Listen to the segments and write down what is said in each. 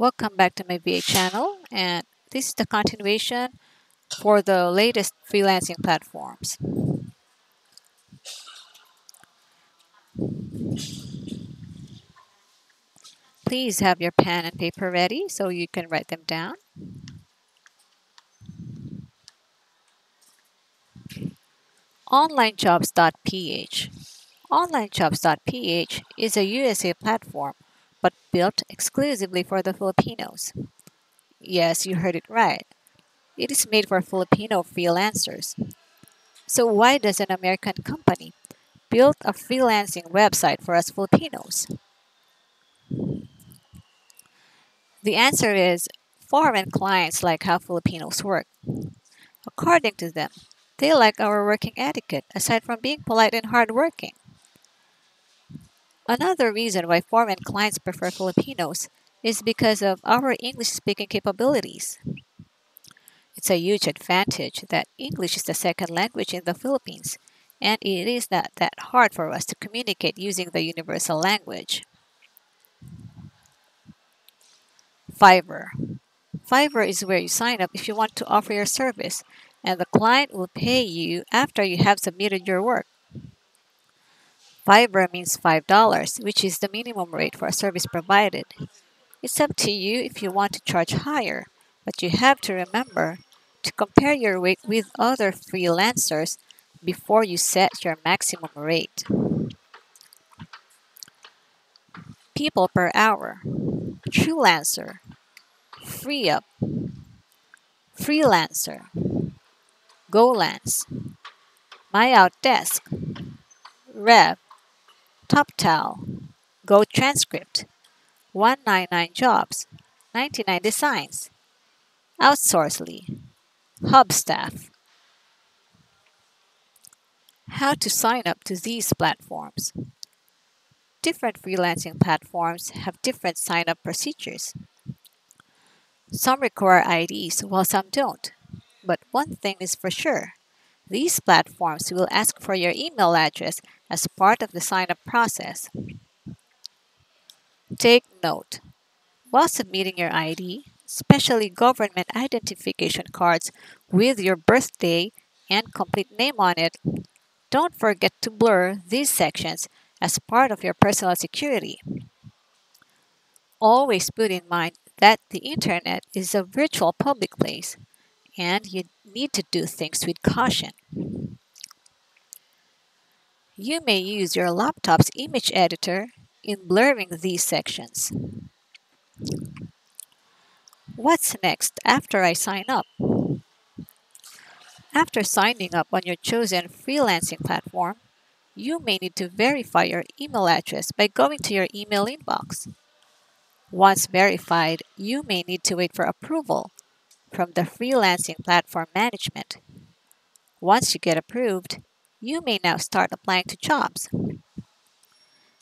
Welcome back to my VA channel and this is the continuation for the latest freelancing platforms. Please have your pen and paper ready so you can write them down. OnlineJobs.ph OnlineJobs.ph is a USA platform but built exclusively for the Filipinos. Yes, you heard it right. It is made for Filipino freelancers. So why does an American company build a freelancing website for us Filipinos? The answer is foreign clients like how Filipinos work. According to them, they like our working etiquette aside from being polite and hardworking. Another reason why foreign clients prefer Filipinos is because of our English speaking capabilities. It's a huge advantage that English is the second language in the Philippines, and it is not that hard for us to communicate using the universal language. Fiverr. Fiverr is where you sign up if you want to offer your service, and the client will pay you after you have submitted your work. Fiverr means $5, which is the minimum rate for a service provided. It's up to you if you want to charge higher, but you have to remember to compare your rate with other freelancers before you set your maximum rate. People per hour. Truelancer. FreeUp. Freelancer. GoLance. MyOutDesk. Rev. TopTal, Go Transcript, 199 Jobs, 99 Designs, Outsourcely, Hubstaff. How to sign up to these platforms. Different freelancing platforms have different sign up procedures. Some require IDs while some don't. But one thing is for sure these platforms will ask for your email address as part of the sign-up process. Take note. While submitting your ID, especially government identification cards with your birthday and complete name on it, don't forget to blur these sections as part of your personal security. Always put in mind that the internet is a virtual public place and you need to do things with caution. You may use your laptop's image editor in blurring these sections. What's next after I sign up? After signing up on your chosen freelancing platform, you may need to verify your email address by going to your email inbox. Once verified, you may need to wait for approval from the freelancing platform management. Once you get approved, you may now start applying to jobs.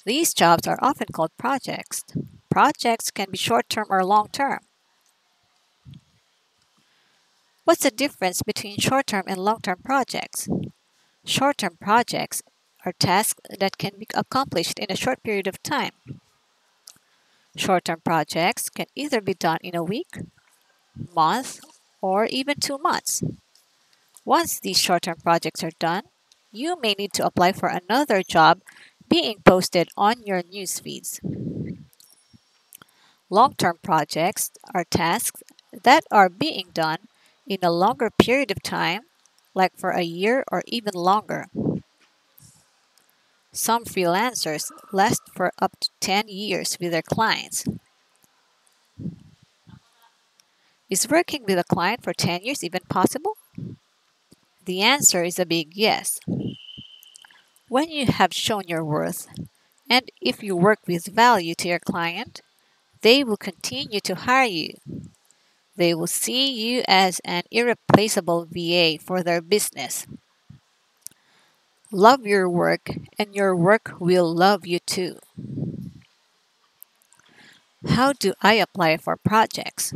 These jobs are often called projects. Projects can be short term or long term. What's the difference between short term and long term projects? Short term projects are tasks that can be accomplished in a short period of time. Short term projects can either be done in a week, month, or even two months. Once these short-term projects are done, you may need to apply for another job being posted on your news feeds. Long-term projects are tasks that are being done in a longer period of time, like for a year or even longer. Some freelancers last for up to 10 years with their clients. Is working with a client for 10 years even possible? The answer is a big yes. When you have shown your worth, and if you work with value to your client, they will continue to hire you. They will see you as an irreplaceable VA for their business. Love your work, and your work will love you too. How do I apply for projects?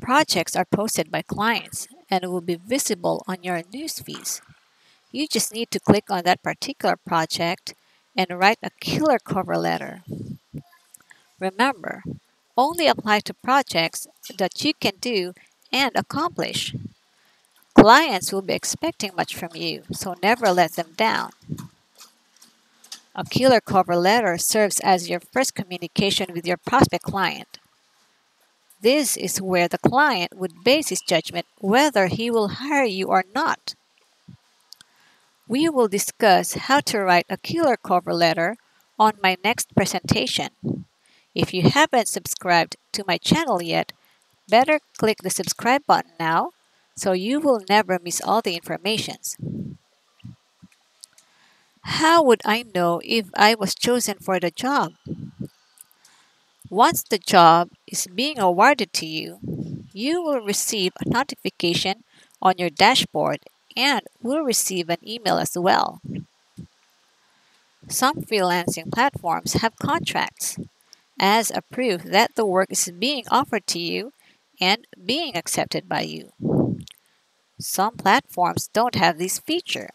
Projects are posted by clients and will be visible on your news feeds. You just need to click on that particular project and write a killer cover letter. Remember, only apply to projects that you can do and accomplish. Clients will be expecting much from you, so never let them down. A killer cover letter serves as your first communication with your prospect client. This is where the client would base his judgment whether he will hire you or not. We will discuss how to write a killer cover letter on my next presentation. If you haven't subscribed to my channel yet, better click the subscribe button now so you will never miss all the informations. How would I know if I was chosen for the job? Once the job is being awarded to you, you will receive a notification on your dashboard and will receive an email as well. Some freelancing platforms have contracts as a proof that the work is being offered to you and being accepted by you. Some platforms don't have this feature.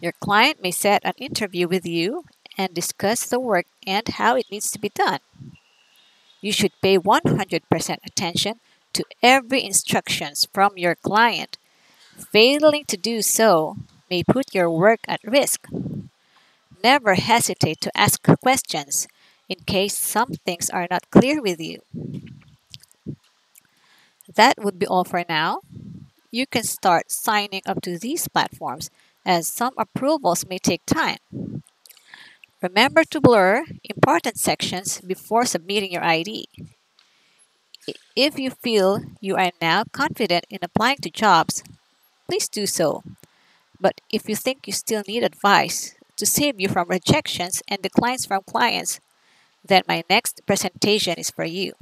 Your client may set an interview with you and discuss the work and how it needs to be done. You should pay 100% attention to every instructions from your client. Failing to do so may put your work at risk. Never hesitate to ask questions in case some things are not clear with you. That would be all for now. You can start signing up to these platforms as some approvals may take time. Remember to blur important sections before submitting your ID. If you feel you are now confident in applying to jobs, please do so. But if you think you still need advice to save you from rejections and declines from clients, then my next presentation is for you.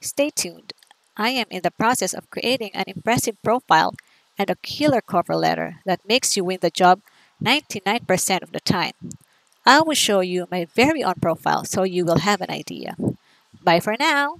Stay tuned. I am in the process of creating an impressive profile and a killer cover letter that makes you win the job 99% of the time. I will show you my very own profile so you will have an idea. Bye for now.